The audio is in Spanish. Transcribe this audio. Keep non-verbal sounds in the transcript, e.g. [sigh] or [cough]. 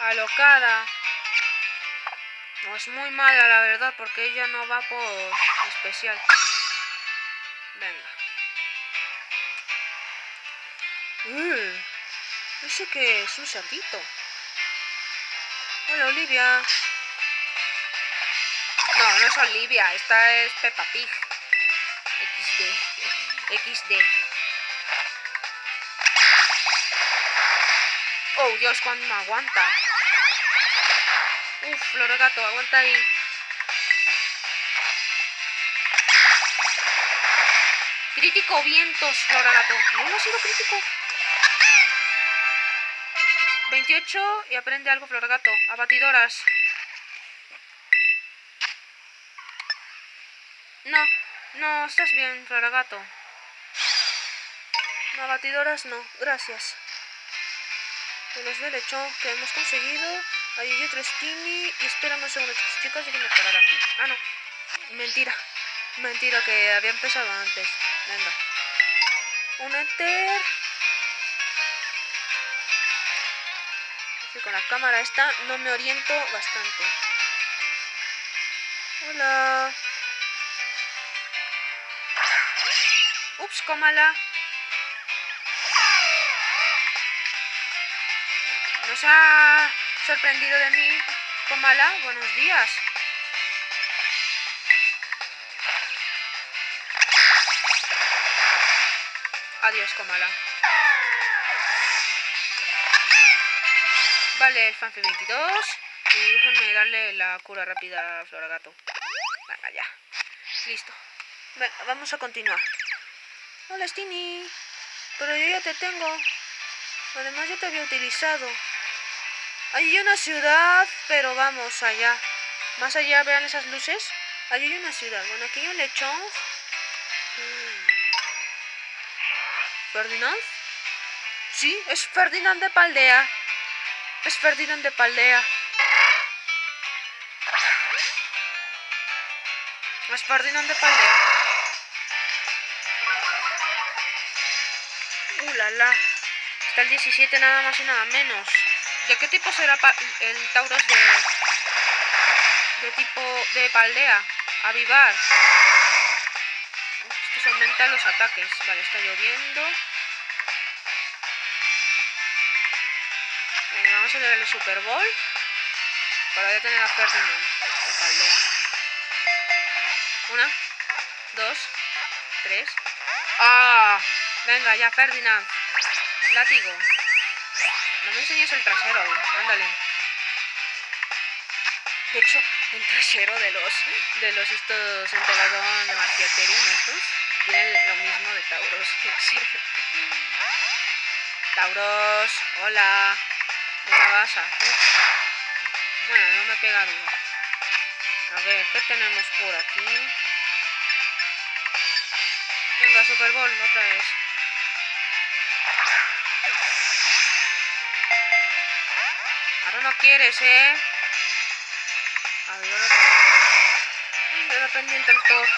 Alocada. No, es muy mala, la verdad, porque ella no va por especial. Venga. Uh, ¿Ese que es? Un cerdito. Hola, Olivia. No, no es Olivia. Esta es Peppa Pig. XD. XD. Oh, Dios, cuando me aguanta. Uf, Floregato, aguanta ahí. Crítico vientos, Floregato. No, no ha sido crítico. 28 y aprende algo, Floregato. Abatidoras. No, no, estás bien, Floregato. No, abatidoras no, gracias. Los de lechón que hemos conseguido. Ahí hay otro Skinny. Y espérame un segundo, chicos, déjenme parar aquí. Ah, no. Mentira. Mentira, que había empezado antes. Venga. Un Ether. Así con la cámara esta no me oriento bastante. Hola. Ups, cómala. Nos ha sorprendido de mí. Comala, buenos días. Adiós, Comala. Vale, el Fanfi 22. Y déjenme darle la cura rápida a Floragato. Venga, ya. Listo. Vamos a continuar. Hola, Stini. Pero yo ya te tengo. Además, ya te había utilizado. Hay una ciudad, pero vamos allá. Más allá, vean esas luces. Allí hay una ciudad. Bueno, aquí hay un lechón. Mm. ¿Ferdinand? Sí, es Ferdinand de Paldea. Es Ferdinand de Paldea. Es Ferdinand de Paldea. Uh, la. Está el 17 nada más y nada menos. ¿De qué tipo será el Tauros de, de tipo de Paldea? Avivar. Esto se aumentan los ataques. Vale, está lloviendo. Venga, vamos a darle el Super Bowl. Para ya tener a Ferdinand de Paldea. Una, dos, tres. ¡Ah! Venga, ya, Ferdinand. Látigo. No me enseñes el trasero, ándale. De hecho, el trasero de los de los estos enteladón de Marquieterin estos tienen lo mismo de Tauros. [laughs] Tauros, hola. Una basa. Bueno, no me pega bien. A ver, ¿qué tenemos por aquí? Venga, Super Bowl, otra vez. Ahora no quieres, ¿eh? A ver, vez. Ay, me da pendiente el Thor.